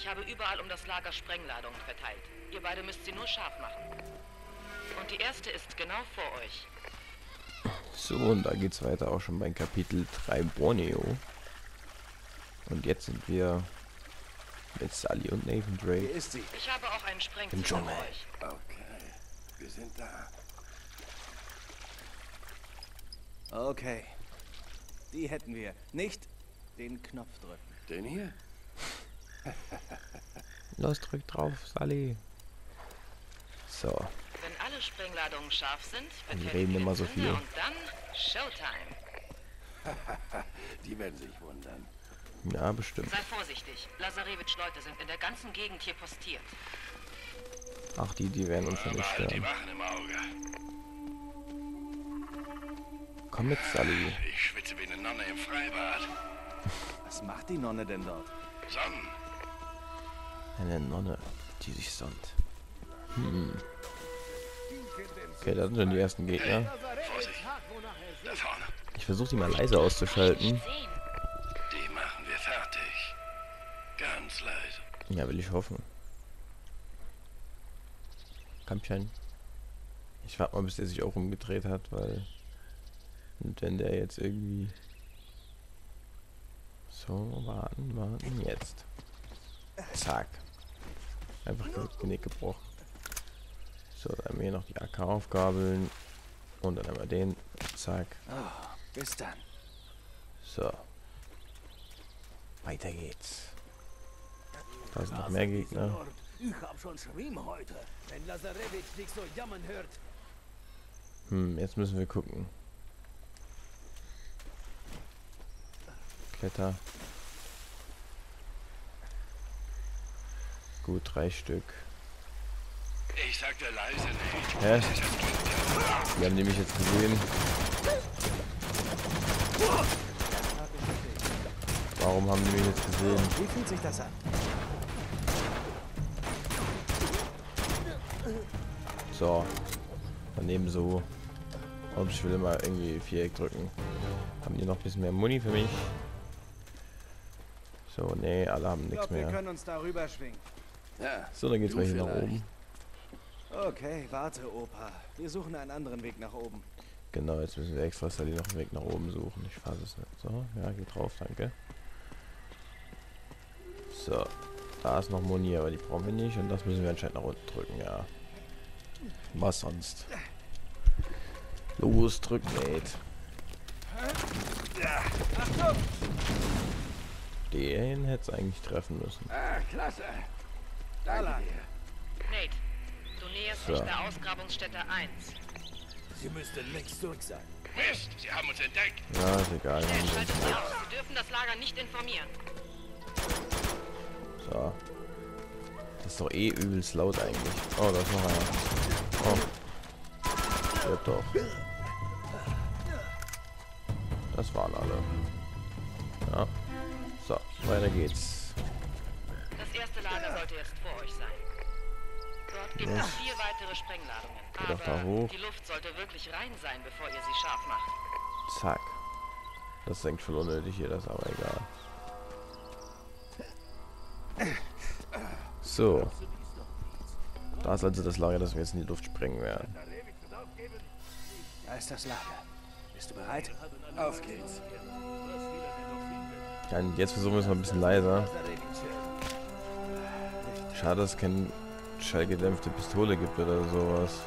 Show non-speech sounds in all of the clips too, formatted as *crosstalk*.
Ich habe überall um das Lager Sprengladungen verteilt. Ihr beide müsst sie nur scharf machen. Und die erste ist genau vor euch. So, und da geht's weiter auch schon beim Kapitel 3 Borneo. Und jetzt sind wir mit Sally und Nathan Drake. Hier ist sie. Ich habe auch einen Sprengziel Im für Dschungel. euch. Okay, wir sind da. Okay. Die hätten wir. Nicht den Knopf drücken. Den hier? *laughs* Los, drück drauf, Sally. So, Wenn alle Sprengladungen scharf sind, Die reden immer so viel. Und dann Showtime. *laughs* Die werden sich wundern. ja, bestimmt. Sei vorsichtig. Lazarevich-Leute sind in der ganzen Gegend hier postiert. Ach, die, die werden uns schon nicht die stören. Komm mit, Sally. Ich schwitze wie eine Nonne im Freibad. *laughs* Was macht die Nonne denn dort? Sonnen. Eine Nonne, die sich sonnt. Hm. Okay, da sind schon die ersten Gegner. Ich versuche die mal leise auszuschalten. Die machen wir fertig. Ganz leise. Ja, will ich hoffen. Kampfschein. Ich warte mal, bis der sich auch umgedreht hat, weil... Und wenn der jetzt irgendwie... So, warten, warten, jetzt. Zack. Einfach das Genick gebrochen. So, dann haben wir hier noch die AK aufgabeln. Und dann einmal den. Zack. Oh, bis dann. So. Weiter geht's. Da sind noch mehr Gegner. Ich hab schon Schwimm heute. Wenn Lazarevich dich so jammern hört. Hm, jetzt müssen wir gucken. Kletter. Gut, drei Stück. Ich sagte leise nicht. Hä? Die haben die mich jetzt gesehen. Warum haben die mich jetzt gesehen? Wie fühlt sich das an? So. Daneben so. Und ich will immer irgendwie Viereck drücken. Haben die noch ein bisschen mehr Muni für mich? So, nee, alle haben Ich nichts glaube, wir mehr. können uns darüber schwingen. Ja, So, dann geht's mal hier nach oben. Okay, warte, Opa. Wir suchen einen anderen Weg nach oben. Genau, jetzt müssen wir extra Sally noch einen Weg nach oben suchen. Ich fasse es nicht. So, ja, geht drauf, danke. So, da ist noch Muni, aber die brauchen wir nicht. Und das müssen wir anscheinend nach unten drücken, ja. Was sonst? Los, drück, Nate. Den hätte es eigentlich treffen müssen. ah, klasse. Danke dir. Nate, du näherst So. dich der Ausgrabungsstätte 1. Sie müsste längst zurück sein. Mist, sie haben uns entdeckt. Ja, ist egal. Schnell, schaltet sie aus. Sie dürfen das Lager nicht informieren. So. Das ist doch eh übelst laut eigentlich. Oh, da ist noch einer. Oh. Stirb doch. Das waren alle. Ja. So, weiter geht's. Sollte jetzt vor euch sein. Dort gibt es vier weitere Sprengladungen. Doch da Aber hoch. die Luft sollte wirklich rein sein, bevor ihr sie scharf macht. Zack. Das eigentlich voll unnötig hier, das ist aber egal. So. Da ist also das Lager, das wir jetzt in die Luft sprengen werden. Da ist das Lager. Bist du bereit? Auf geht's. Ja, und jetzt versuchen wir es mal ein bisschen leiser. Schade, dass es keine schallgedämpfte Pistole gibt oder sowas.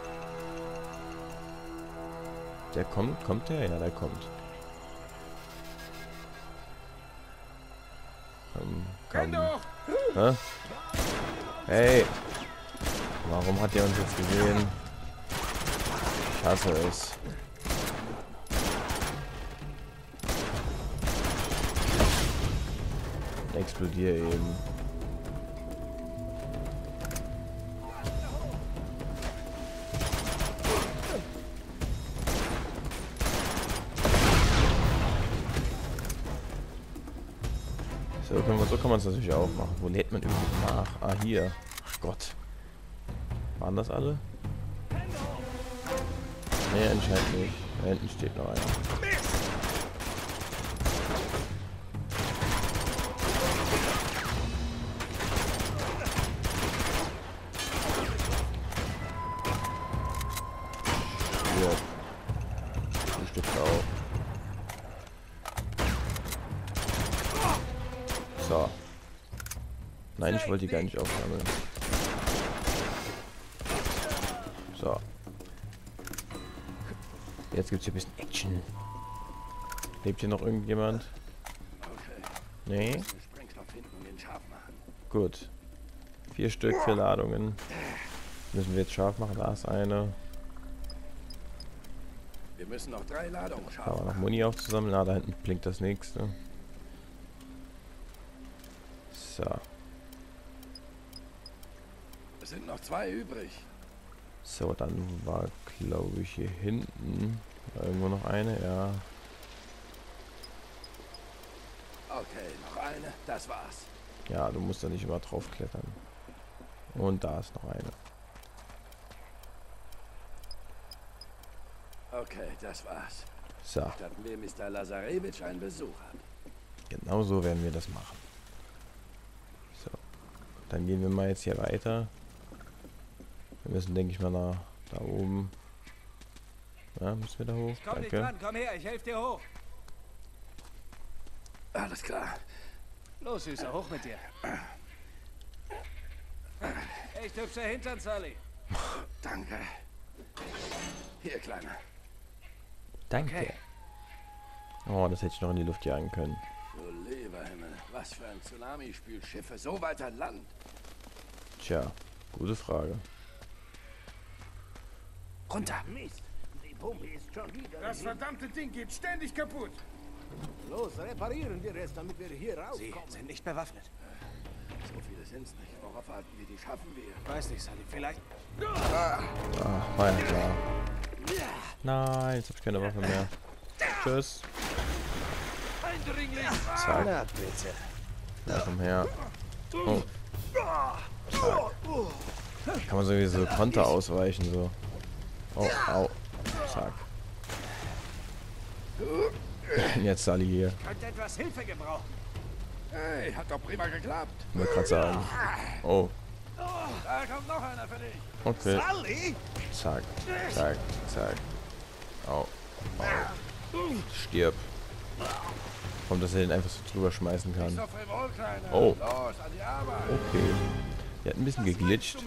Der kommt, kommt der? Ja, der kommt. Komm, komm. Hä? Hey! Warum hat der uns jetzt gesehen? Ich hasse es. Explodier eben. So kann man so kann man es natürlich auch machen. Wo lädt man überhaupt nach? Ah, hier. Ach Gott. Waren das alle? Ne, anscheinend nicht. Da hinten steht noch einer. Hier. Ein Stück auch. Nein, ich wollte die gar nicht aufsammeln. So. Jetzt gibt's hier ein bisschen Action. Lebt hier noch irgendjemand? Nee? Machen. Gut. Vier Stück, vier Ladungen. Müssen wir jetzt scharf machen. Da ist eine. Wir müssen noch drei Ladungen scharf war noch machen. Muni aufzusammeln. Ah, da hinten blinkt das nächste. So. Es sind noch zwei übrig. So, dann war, glaube ich, hier hinten irgendwo noch eine. Ja. Okay, noch eine. Das war's. Ja, du musst da nicht immer drauf klettern. Und da ist noch eine. Okay, das war's. So, Statten wir Mr. Lazarevich einen Besuch ab. genau so werden wir das machen. So. Dann gehen wir mal jetzt hier weiter. Wir müssen, denke ich mal, nach da oben. Ja, müssen wir da hoch? Komm nicht Danke. dran, komm her, ich helfe dir hoch. Alles klar. Los, Süßer, hoch mit dir. Echt hübscher Hintern, Sully. Danke. Hier, Kleiner. Danke. Okay. Oh, das hätte ich noch in die Luft jagen können. Du lieber Himmel. Was für ein Tsunami spült Schiffe so weit an Land. Tja, gute Frage. Runter. Mist, die Pumpe ist schon wieder. Das verdammte Ding geht ständig kaputt. Los, reparieren wir es, damit wir hier Sie rauskommen. sind nicht bewaffnet. So viele sind's nicht. Worauf warten wir? Die schaffen wir. Weiß nicht, Sully, vielleicht... Ah, war ja klar. Nein, jetzt habe ich keine Waffe mehr. Tschüss. Zack, Na bitte. da komm her. Oh. Zack. Kann man so wie so Konter ausweichen, so. Oh, au. Zack. Jetzt Sally hier. Könnte etwas Hilfe gebrauchen. Hey, hat doch prima geklappt. Wollte gerade sagen. Oh, Da kommt noch einer für dich. okay. Sully? Zack, zack, zack. Au. Au. Stirb. Kommt, dass er den einfach so drüber schmeißen kann. Oh. Okay. Der hat ein bisschen geglitscht.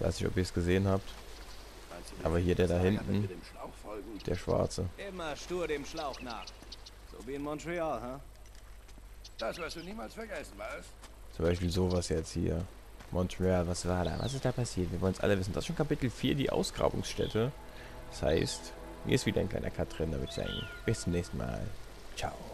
Ich weiß nicht, ob ihr es gesehen habt. Aber hier der da hinten, der Schwarze. Immer stur dem Schlauch nach. So wie in Montreal, ha? Das wirst du niemals vergessen, was? Zum Beispiel sowas jetzt hier. Montreal, was war da? Was ist da passiert? Wir wollen es alle wissen. Das ist schon Kapitel 4, die Ausgrabungsstätte. Das heißt, hier ist wieder ein kleiner Cut drin, damit ich sagen. Bis zum nächsten Mal. Ciao.